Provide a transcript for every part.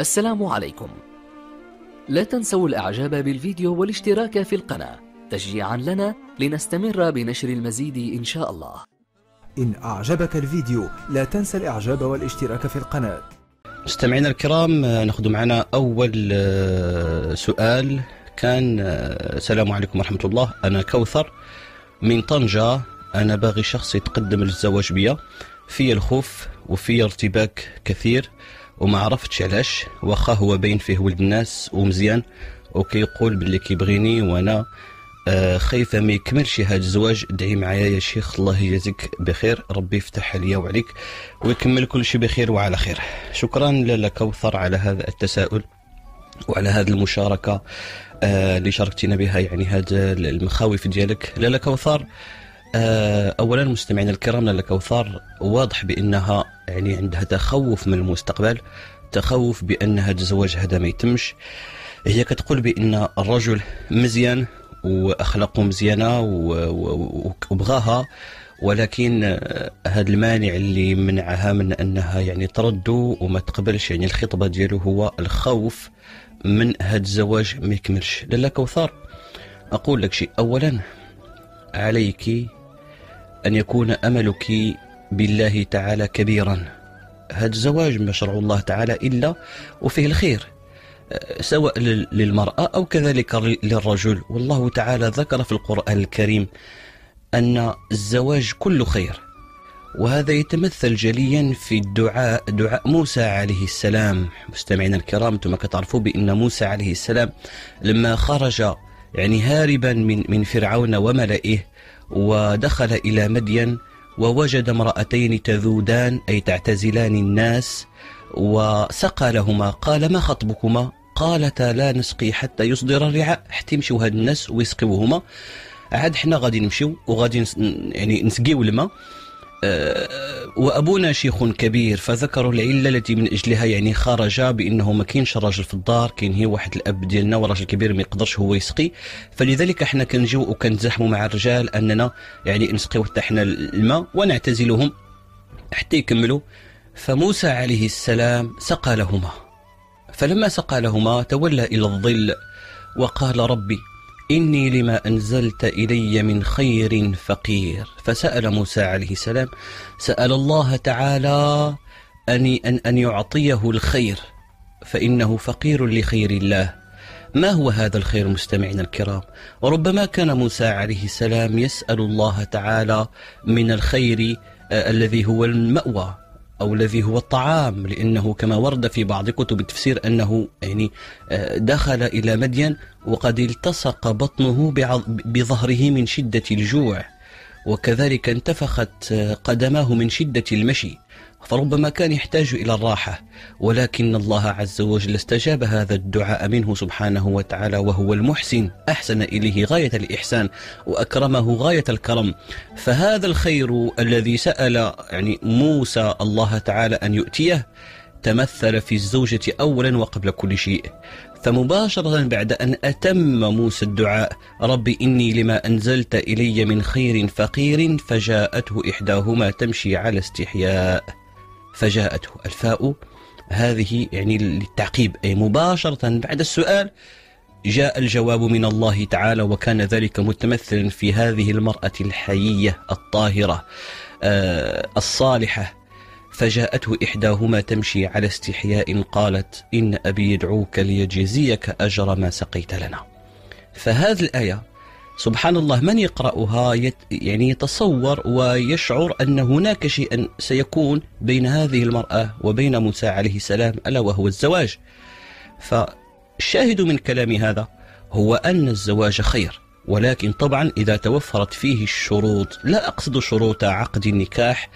السلام عليكم. لا تنسوا الإعجاب بالفيديو والاشتراك في القناة تشجيعا لنا لنستمر بنشر المزيد إن شاء الله. إن أعجبك الفيديو لا تنسى الإعجاب والاشتراك في القناة. مستمعينا الكرام ناخذ معنا أول آه، سؤال. كان آه، السلام عليكم ورحمة الله. أنا كوثر من طنجة. أنا باغي شخص يتقدم للزواج بيا. في الخوف وفي ارتباك كثير. وما عرفتش علاش. واخا هو باين فيه ولد الناس ومزيان. وكيقول باللي كيبغيني وأنا آه، خايفة ما يكملش هذا الزواج. ادعي معايا يا شيخ الله يجازيك بخير. ربي يفتح عليا وعليك ويكمل كل شيء بخير وعلى خير. شكرا لاله كوثر على هذا التساؤل وعلى هذه المشاركة آه، اللي شاركتينا بها يعني هذا المخاوف ديالك. لاله كوثر اولا مستمعينا الكرام لاله كوثر واضح بأنها يعني عندها تخوف من المستقبل تخوف بان هذا الزواج هذا ما يتمش. هي كتقول بأن الرجل مزيان وأخلاقه مزيانة وبغاها ولكن آه، هذا المانع اللي منعها من أنها يعني ترد وما تقبلش يعني الخطبة ديالو هو الخوف من هذا الزواج ما يكملش. لاله كوثر أقول لك شيء. اولا عليك أن يكون أملك بالله تعالى كبيرا. هذا الزواج ما شرع الله تعالى إلا وفيه الخير سواء لل- للمرأة أو كذلك للرجل. والله تعالى ذكر في القرآن الكريم أن الزواج كله خير وهذا يتمثل جليا في الدعاء دعاء موسى عليه السلام. مستمعينا الكرام أنتم كتعرفوا بأن موسى عليه السلام لما خرج يعني هاربا من من فرعون وملئه ودخل إلى مدين ووجد امرأتين تذودان أي تعتزلان الناس وسقى لهما. قال ما خطبكما؟ قالتا لا نسقي حتى يصدر الرعاء. يمشيو هاد الناس ويسقيوهما عاد حنا غادي نمشيو وغادي يعني نسقيو الماء. وأبونا شيخ كبير فذكروا العلة التي من أجلها يعني خرج بإنه ما كاينش راجل في الدار كاين هي واحد الأب ديالنا وراجل كبير ما يقدرش هو يسقي. فلذلك إحنا كنجيو وكنتزاحموا مع الرجال أننا يعني نسقيو حتى حنا الماء ونعتزلهم حتى يكملوا. فموسى عليه السلام سقى لهما. فلما سقى لهما تولى إلى الظل وقال ربي إني لما أنزلت إلي من خير فقير. فسأل موسى عليه السلام سأل الله تعالى أن, أن, أن يعطيه الخير فإنه فقير لخير الله. ما هو هذا الخير مستمعينا الكرام؟ وربما كان موسى عليه السلام يسأل الله تعالى من الخير آه، الذي هو المأوى. أو الذي هو الطعام لأنه كما ورد في بعض كتب التفسير أنه يعني آه، دخل إلى مدين وقد التصق بطنه بظهره من شدة الجوع وكذلك انتفخت آه، قدماه من شدة المشي. فربما كان يحتاج إلى الراحة ولكن الله عز وجل استجاب هذا الدعاء منه سبحانه وتعالى وهو المحسن أحسن إليه غاية الإحسان وأكرمه غاية الكرم. فهذا الخير الذي سأل يعني موسى الله تعالى أن يؤتيه تمثل في الزوجة أولا وقبل كل شيء. فمباشرة بعد أن أتم موسى الدعاء رب إني لما أنزلت إلي من خير فقير فجاءته إحداهما تمشي على استحياء. فجاءته. الفاء هذه يعني للتعقيب أي مباشرة بعد السؤال جاء الجواب من الله تعالى وكان ذلك متمثلا في هذه المرأة الحيية الطاهرة آه الصالحة. فجاءته إحداهما تمشي على استحياء قالت إن أبي يدعوك ليجزيك أجر ما سقيت لنا. فهذه الآية سبحان الله من يقرأها؟ يت يعني يتصور ويشعر أن هناك شيئا سيكون بين هذه المرأة وبين موسى عليه السلام ألا وهو الزواج. فالشاهد من كلام هذا هو أن الزواج خير ولكن طبعا إذا توفرت فيه الشروط لا أقصد شروط عقد النكاح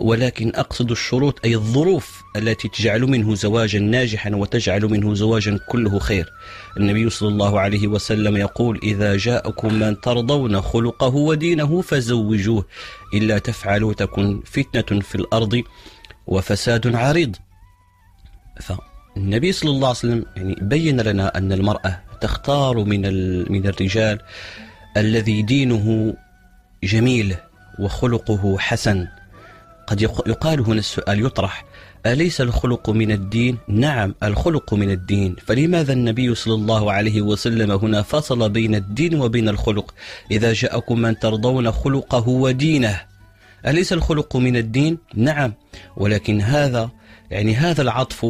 ولكن أقصد الشروط أي الظروف التي تجعل منه زواجا ناجحا وتجعل منه زواجا كله خير. النبي صلى الله عليه وسلم يقول إذا جاءكم من ترضون خلقه ودينه فزوجوه إلا تفعلوا تكن فتنة في الأرض وفساد عريض. فالنبي صلى الله عليه وسلم يعني بين لنا أن المرأة تختار من من الرجال الذي دينه جميل وخلقه حسن. قد يق- يقال هنا السؤال يطرح أليس الخلق من الدين؟ نعم الخلق من الدين فلماذا النبي صلى الله عليه وسلم هنا فصل بين الدين وبين الخلق إذا جاءكم من ترضون خلقه ودينه أليس الخلق من الدين؟ نعم ولكن هذا يعني هذا العطف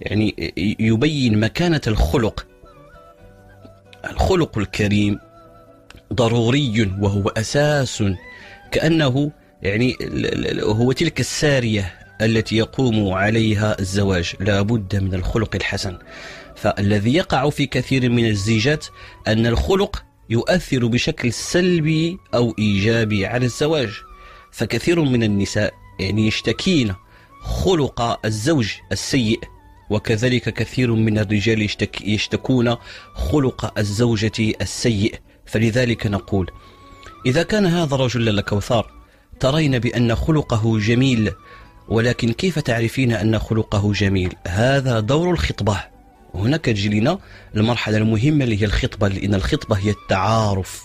يعني يبين مكانة الخلق الخلق الكريم ضروري وهو أساس كأنه يعني هو تلك السارية التي يقوم عليها الزواج لا بد من الخلق الحسن. فالذي يقع في كثير من الزيجات أن الخلق يؤثر بشكل سلبي أو إيجابي على الزواج. فكثير من النساء يعني يشتكين خلق الزوج السيء وكذلك كثير من الرجال يشتك يشتكون خلق الزوجة السيء. فلذلك نقول إذا كان هذا الرجل لكوثار ترين بأن خلقه جميل ولكن كيف تعرفين أن خلقه جميل؟ هذا دور الخطبة. هناك تجي المرحلة المهمة اللي هي الخطبة لأن الخطبة هي التعارف.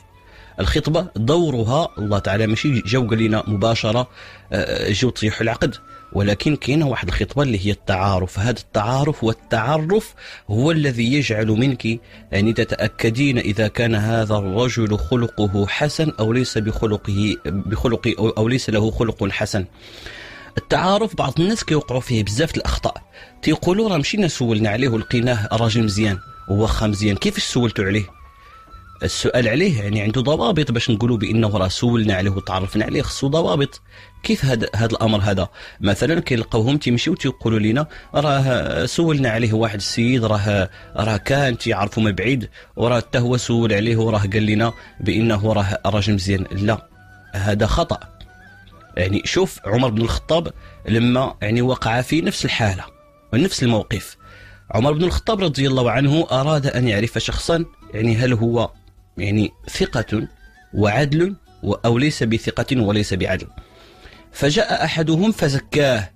الخطبة دورها الله تعالى ماشي جاو قال لنا مباشرة آه، جاو تصيحوا العقد. ولكن كاينة واحد الخطبة اللي هي التعارف. هذا التعارف والتعرف هو الذي يجعل منك يعني تتأكدين إذا كان هذا الرجل خلقه حسن أو ليس بخلقه بخلق أو, ليس له خلق حسن. التعارف بعض الناس كيوقعوا فيه بزاف الأخطاء. تيقولوا راه مشينا سولنا عليه ولقيناه راجل مزيان وواخا مزيان. كيفاش سولتوا عليه؟ السؤال عليه يعني عنده ضوابط باش نقولوا بأنه راه سولنا عليه وتعرفنا عليه خصو ضوابط. كيف هذا هذا الأمر هذا؟ مثلا كيلقاوهم تيمشيو تيقولوا لنا راه سولنا عليه واحد السيد راه راه كان تيعرفوا من بعيد وراه حتى هو سول عليه وراه قال لنا بأنه راه راجل مزيان. لا هذا خطأ. يعني شوف عمر بن الخطاب لما يعني وقع في نفس الحالة ونفس الموقف. عمر بن الخطاب رضي الله عنه أراد أن يعرف شخصا يعني هل هو يعني ثقة وعدل أو ليس بثقة وليس بعدل. فجاء أحدهم فزكاه.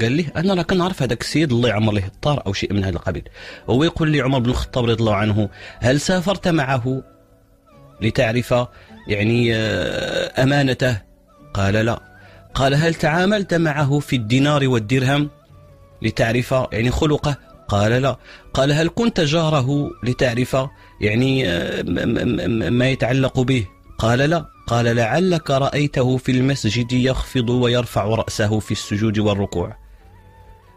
قال لي أنا راه كنعرف هذاك السيد الله يعمر له الطار أو شيء من هذا القبيل. هو يقول لي عمر بن الخطاب رضي الله عنه هل سافرت معه لتعرف يعني آه، أمانته؟ قال لا. قال هل تعاملت معه في الدينار والدرهم لتعرف يعني خلقه؟ قال لا. قال هل كنت جاره لتعرف؟ يعني آه، ما يتعلق به. قال لا. قال لعلك رأيته في المسجد يخفض ويرفع رأسه في السجود والركوع.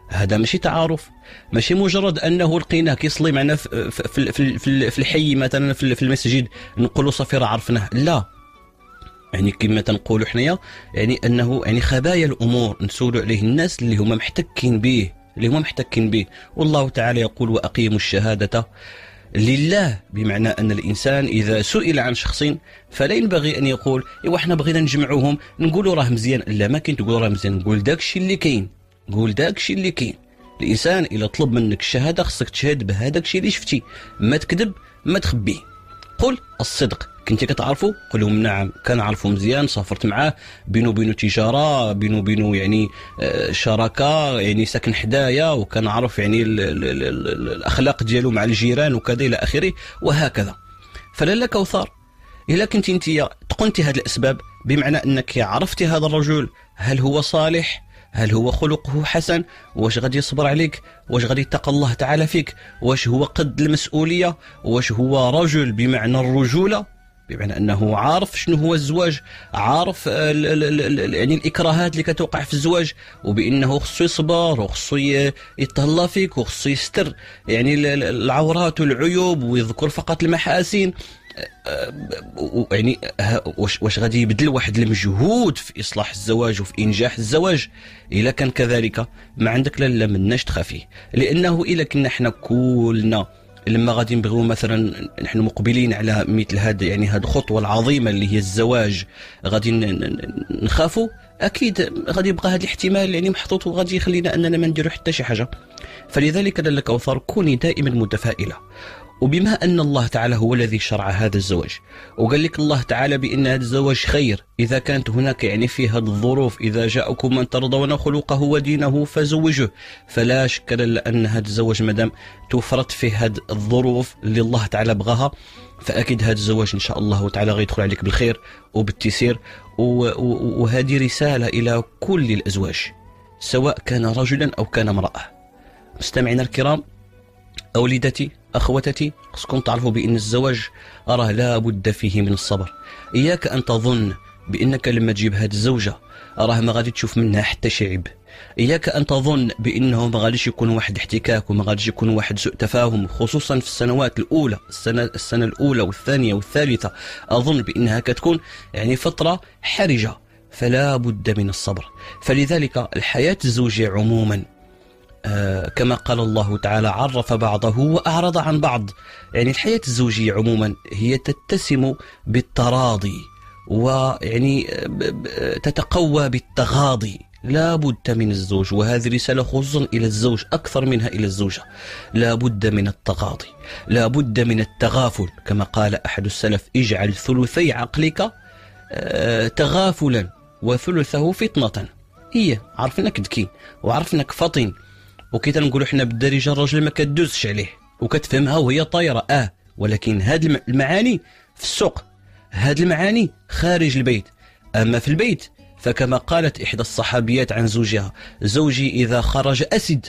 هذا ماشي تعارف. ماشي مجرد أنه لقيناه كيصلي معنا في, في, في, في, الحي مثلا في, المسجد نقولوا صافي راه عرفناه. لا. يعني كما تنقولوا حنايا يعني أنه يعني خبايا الأمور نسولوا عليه الناس اللي هما محتكين به. اللي هما محتكين به. والله تعالى يقول وأقيموا الشهادة لله. بمعنى أن الإنسان إذا سئل عن شخص فلا ينبغي أن يقول ايوا إحنا بغينا نجمعوهم نقولوا راه مزيان. لا ما كاين تقول راه مزيان. قول الشيء اللي كاين. قول الشيء اللي كاين. الإنسان اذا طلب منك الشهاده خصك تشهد بهذاك الشيء اللي شفتي. ما تكذب ما تخبيه. قل الصدق. كنت كتعرفوا قل لهم نعم كنعرفوا مزيان سافرت معاه بينو بينو تجارة بينو بينو يعني آه، شراكة يعني ساكن حدايا وكنعرف يعني ال ال ال ال الأخلاق ديالو مع الجيران وكذا إلى آخره وهكذا. فلالا كوثر. إلا كنت أنت تقنتي هذه الأسباب بمعنى أنك عرفتي هذا الرجل هل هو صالح؟ هل هو خلقه حسن؟ واش غادي يصبر عليك؟ واش غادي يتقى الله تعالى فيك؟ واش هو قد المسؤولية؟ واش هو رجل بمعنى الرجولة؟ بمعنى أنه عارف شنو هو الزواج عارف ال يعني الإكراهات اللي كتوقع في الزواج وبأنه خصو يصبر وخصو يتهلا فيك وخصو يستر يعني ال- ال- العورات والعيوب ويذكر فقط المحاسن. و- يعني ها- واش واش غادي يبذل واحد المجهود في إصلاح الزواج وفي إنجاح الزواج؟ إلا كان كذلك ما عندك لا لا مناش تخافيه. لأنه إلا كنا إحنا كلنا لما غادي نبغيو مثلا نحن مقبلين على مثل هذا يعني هذه الخطوة العظيمة اللي هي الزواج غادي نخافوا أكيد غادي يبقى هذا الاحتمال يعني محطوط وغادي يخلينا أننا ما نديرو حتى شي حاجة. فلذلك لاله كوثر كوني دائما متفائلة. وبما أن الله تعالى هو الذي شرع هذا الزواج وقال لك الله تعالى بأن هذا الزواج خير. إذا كانت هناك يعني في هذه الظروف إذا جاءكم من ترضون خلقه ودينه فزوجه. فلا شك أن هذا الزواج مدام توفرت في هذه الظروف اللي الله تعالى بغاها فأكيد هذا الزواج إن شاء الله تعالى غيدخل عليك بالخير وبالتيسير. وهذه رسالة إلى كل الأزواج سواء كان رجلا أو كان امرأة. مستمعينا الكرام أوليدتي أخوتتي خصكم تعرفوا بأن الزواج أراه لا بد فيه من الصبر. إياك أن تظن بأنك لما تجيب هذه الزوجة راه ما غادي تشوف منها حتى شعب إياك أن تظن بأنه ما غاديش يكون واحد احتكاك وما غاديش يكون واحد سوء تفاهم خصوصا في السنوات الأولى السنة, السنة الأولى والثانية والثالثة. أظن بأنها كتكون يعني فترة حرجة فلا بد من الصبر. فلذلك الحياة الزوجية عموما كما قال الله تعالى عرف بعضه وأعرض عن بعض. يعني الحياة الزوجية عموما هي تتسم بالتراضي ويعني آه، تتقوى بالتغاضي. لا بد من الزوج وهذه رسالة خصوصا إلى الزوج أكثر منها إلى الزوجة. لا بد من التغاضي لا بد من التغافل. كما قال أحد السلف اجعل ثلثي عقلك آه، تغافلا وثلثه فطنة. هي عرفناك ذكي وعرفناك فطن. وكي تنقولوا حنا بالدارجة الراجل ما كدوزش عليه وكتفهمها وهي طايرة. آه ولكن هاد المعاني في السوق. هاد المعاني خارج البيت. أما في البيت فكما قالت إحدى الصحابيات عن زوجها زوجي إذا خرج أسد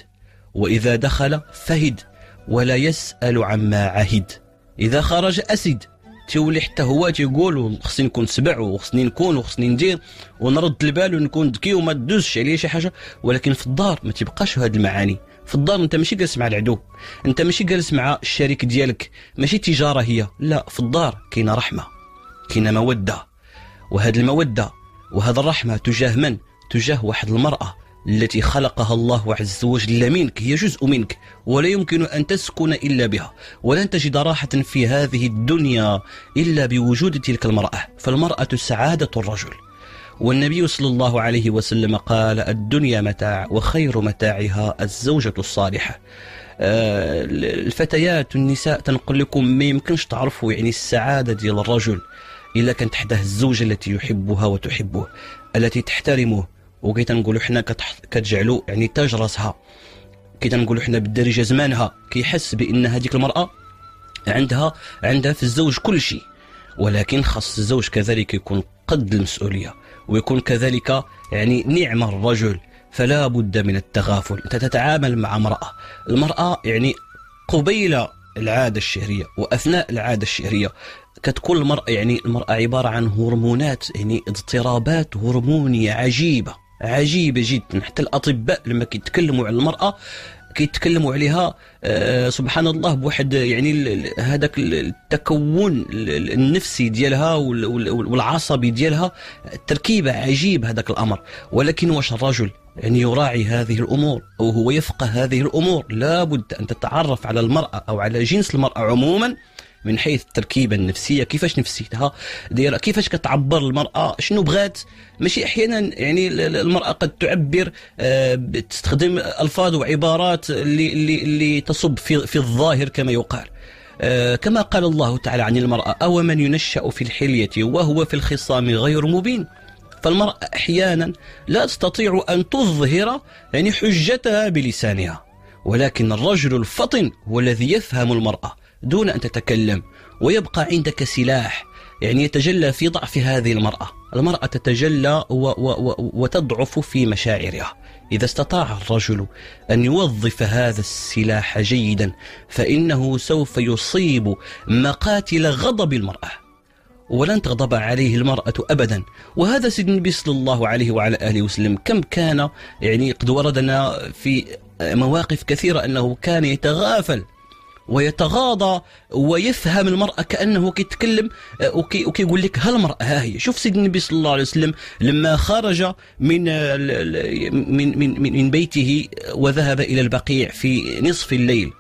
وإذا دخل فهد ولا يسأل عما عهد. إذا خرج أسد تولي حتى هو تيقول خصني نكون سبع وخصني نكون وخصني ندير ونرد البال ونكون ذكي وما تدوزش عليا شي حاجة. ولكن في الدار ما تبقاش هاد المعاني. في الدار انت ماشي جالس مع العدو. انت ماشي جالس مع الشريك ديالك. ماشي تجارة هي. لا في الدار كاينة رحمة كاينة مودة. وهاد المودة وهذا الرحمة تجاه من؟ تجاه واحد المرأة. التي خلقها الله عز وجل منك هي جزء منك ولا يمكن أن تسكن إلا بها ولن تجد راحة في هذه الدنيا إلا بوجود تلك المرأة فالمرأة سعادة الرجل. والنبي صلى الله عليه وسلم قال الدنيا متاع وخير متاعها الزوجة الصالحة. آه، الفتيات النساء تنقل لكم ما يمكنش تعرفوا يعني السعادة ديال الرجل إلا كانت تحته الزوجة التي يحبها وتحبه التي تحترمه وكي تنقولوا حنا كتجعلوا يعني تاج راسها. كي تنقولوا حنا بالدارجه زمانها كيحس بإن هذيك المرأة عندها عندها في الزوج كل شيء. ولكن خاص الزوج كذلك يكون قد المسؤولية ويكون كذلك يعني نعم الرجل. فلا بد من التغافل. أنت تتعامل مع امراه المرأة يعني قبيل العادة الشهرية وأثناء العادة الشهرية. كتكون المرأة يعني المرأة عبارة عن هرمونات يعني اضطرابات هرمونية عجيبة. عجيبة جدا. حتى الأطباء لما كيتكلموا على المرأة كيتكلموا عليها آه سبحان الله بواحد يعني هذاك التكون النفسي ديالها والعصبي ديالها تركيبة عجيب هذاك الأمر. ولكن واش الرجل يعني يراعي هذه الأمور أو هو يفقه هذه الأمور؟ لابد أن تتعرف على المرأة أو على جنس المرأة عموما. من حيث التركيبة النفسية كيفاش نفسيتها؟ دايره كيفاش كتعبر المرأة؟ شنو بغات؟ ماشي أحيانا يعني المرأة قد تعبر آه، تستخدم ألفاظ وعبارات اللي اللي اللي تصب في في الظاهر كما يقال. آه، كما قال الله تعالى عن المرأة أو من ينشأ في الحلية وهو في الخصام غير مبين؟ فالمرأة أحيانا لا تستطيع أن تظهر يعني حجتها بلسانها ولكن الرجل الفطن هو الذي يفهم المرأة. دون أن تتكلم ويبقى عندك سلاح يعني يتجلى في ضعف هذه المرأة. المرأة تتجلى و و و وتضعف في مشاعرها. إذا استطاع الرجل أن يوظف هذا السلاح جيدا فإنه سوف يصيب مقاتل غضب المرأة. ولن تغضب عليه المرأة أبدا. وهذا سيدنا النبي صلى الله عليه وعلى آله وسلم. كم كان يعني قد وردنا في مواقف كثيرة أنه كان يتغافل ويتغاضى ويفهم المرأة كأنه كيتكلم آه، وكي وكيقول لك هالمرأة ها هي؟ شوف سيدنا النبي صلى الله عليه وسلم لما خرج من آه، من من من بيته وذهب إلى البقيع في نصف الليل.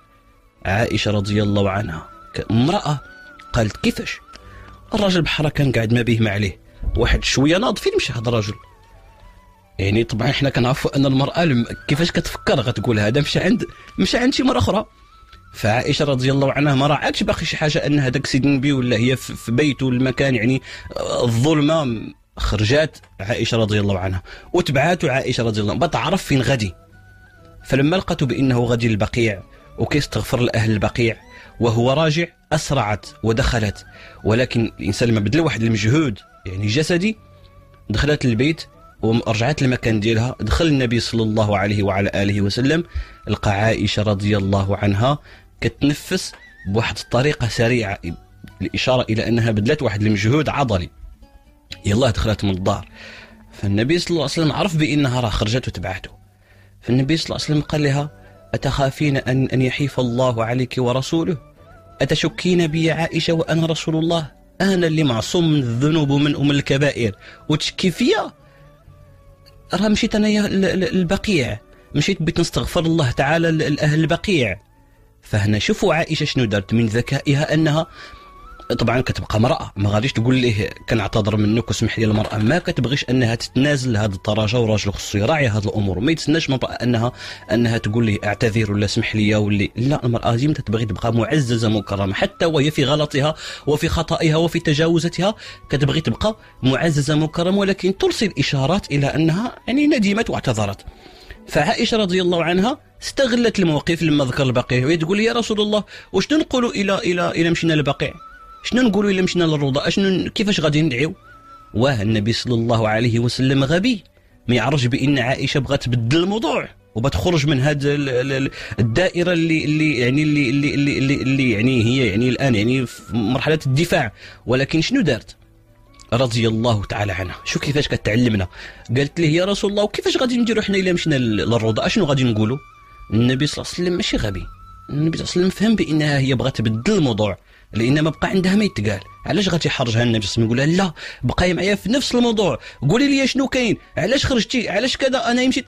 عائشة رضي الله عنها. امرأة قالت كيفاش؟ الرجل بحرة كان قاعد ما به ما عليه. واحد شوية ناض فين مشى هذا الرجل؟ يعني طبعا إحنا كنعرفوا أن المرأة كيفاش كتفكر غتقول هذا؟ مشى عند مشى عند شي مرة أخرى. فعائشة رضي الله عنها ما راعتش باقي شي حاجة ان هذاك سيدنا النبي ولا هي في بيته المكان يعني الظلمة خرجات عائشة رضي الله عنها. وتبعات عائشة رضي الله عنها. بتعرف فين غادي. فلما لقته بإنه غادي للبقيع وكيستغفر لأهل البقيع وهو راجع أسرعت ودخلت. ولكن الإنسان لما بدل واحد المجهود يعني جسدي دخلت البيت ورجعت للمكان ديالها. دخل النبي صلى الله عليه وعلى آله وسلم لقى عائشة رضي الله عنها كتنفس بواحد الطريقة سريعة الإشارة إلى أنها بدلت واحد المجهود عضلي. يلا دخلت من الدار. فالنبي صلى الله عليه وسلم عرف بإنها راه خرجت وتبعته. فالنبي صلى الله عليه وسلم قال لها أتخافين أن, أن يحيف الله عليك ورسوله؟ أتشكين بي عائشة وأنا رسول الله؟ أنا اللي معصوم من الذنوب ومن أم الكبائر. وتشكي فيا؟ راه مشيت أنا البقيع. مشيت بيت نستغفر الله تعالى لأهل البقيع. فهنا شوفوا عائشة شنو دارت من ذكائها أنها طبعا كتبقى امرأة. ما غاديش تقول ليه كنعتذر منك وسمح لي المرأة. ما كتبغيش أنها تتنازل لهذه الدرجه وراجل خصو يراعي هذه الأمور. ما يتسناش من انها أنها تقول ليه اعتذر ولا سمح لي ولا لا المرأة ديما تبغي تبقى معززة مكرمة. حتى وهي في غلطها وفي خطئها وفي تجاوزاتها كتبغي تبقى معززة مكرمة. ولكن ترسل إشارات إلى أنها يعني ندمت واعتذرت. فعائشة رضي الله عنها استغلت الموقف لما ذكر البقيع وهي تقول يا رسول الله واش نقولوا إلى إلى إلى مشينا للبقيع؟ شنو نقولوا الا مشينا للروضة؟ أشنو كيفاش غادي ندعيو؟ واه النبي صلى الله عليه وسلم غبي ما يعرفش بأن عائشة بغات تبدل الموضوع وبتخرج من هذه الدائرة اللي اللي يعني اللي اللي اللي, اللي يعني هي يعني الآن يعني في مرحلة الدفاع ولكن شنو دارت؟ رضي الله تعالى عنها شو كيفاش كتعلمنا؟ قالت له يا رسول الله وكيفاش غادي نديروا حنا إلا مشينا للروضة؟ أشنو غادي نقولوا؟ النبي صلى الله عليه وسلم ماشي غبي. النبي صلى الله عليه وسلم فهم بأنها هي بغات تبدل الموضوع لأن ما بقى عندها ما يتقال. علاش غادي يحرجها النبي صلى الله عليه وسلم؟ يقول لا بقاي معايا في نفس الموضوع. قولي لي شنو كاين؟ علاش خرجتي؟ علاش كذا؟ أنا مشيت.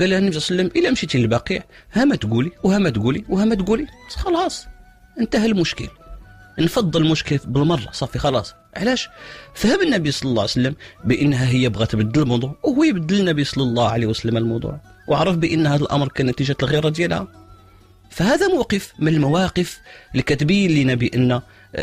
قال لها النبي صلى الله عليه وسلم إلا مشيتي للبقيع ها ما تقولي وها ما تقولي وها ما تقولي خلاص انتهى المشكل. نفض المشكل بالمرة صافي خلاص. علاش؟ فهم النبي صلى الله عليه وسلم بإنها هي بغات تبدل الموضوع وهو يبدل النبي صلى الله عليه وسلم الموضوع وعرف بإن هذا الأمر كان نتيجة الغيرة ديالها. فهذا موقف من المواقف اللي كتبين لنا بأن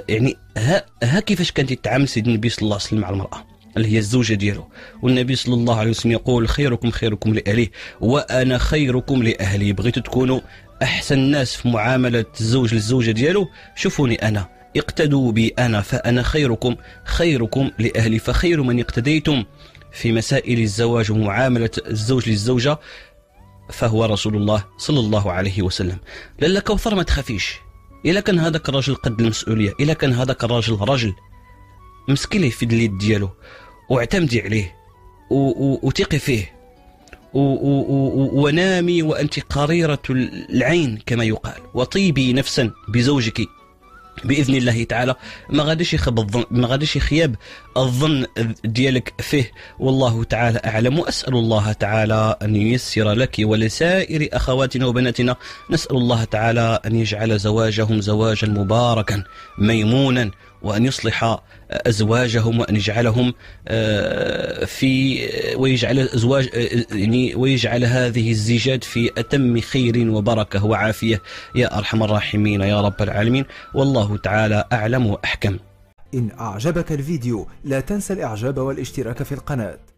يعني ها, ها كيفاش كانت يتعامل سيدنا النبي صلى الله عليه وسلم مع المرأة اللي هي الزوجة ديالو. والنبي صلى الله عليه وسلم يقول خيركم خيركم لأهله وأنا خيركم لأهلي. بغيتوا تكونوا أحسن الناس في معاملة الزوج للزوجة ديالو؟ شوفوني أنا. اقتدوا بي أنا فأنا خيركم خيركم لأهلي فخير من اقتديتم. في مسائل الزواج ومعاملة الزوج للزوجة فهو رسول الله صلى الله عليه وسلم. لالا كوثر ما تخافيش. إلا كان هذاك الراجل قد المسؤولية إلا كان هذاك الراجل رجل مسكي ليه في اليد ديالو واعتمدي عليه وثقي فيه ونامي وأنت قريرة العين كما يقال وطيبي نفسا بزوجك. بإذن الله تعالى. ما غاديش يخيب الظن ما غاديش يخيب الظن ديالك فيه. والله تعالى أعلم. وأسأل الله تعالى أن ييسر لك ولسائر أخواتنا وبناتنا. نسأل الله تعالى أن يجعل زواجهم زواجا مباركا ميمونا وأن يصلح أزواجهم وأن يجعلهم آه، في ويجعل أزواج آه، يعني ويجعل هذه الزيجات في أتم خير وبركة وعافية. يا أرحم الراحمين يا رب العالمين. والله تعالى أعلم وأحكم. إن أعجبك الفيديو لا تنسى الإعجاب والاشتراك في القناة.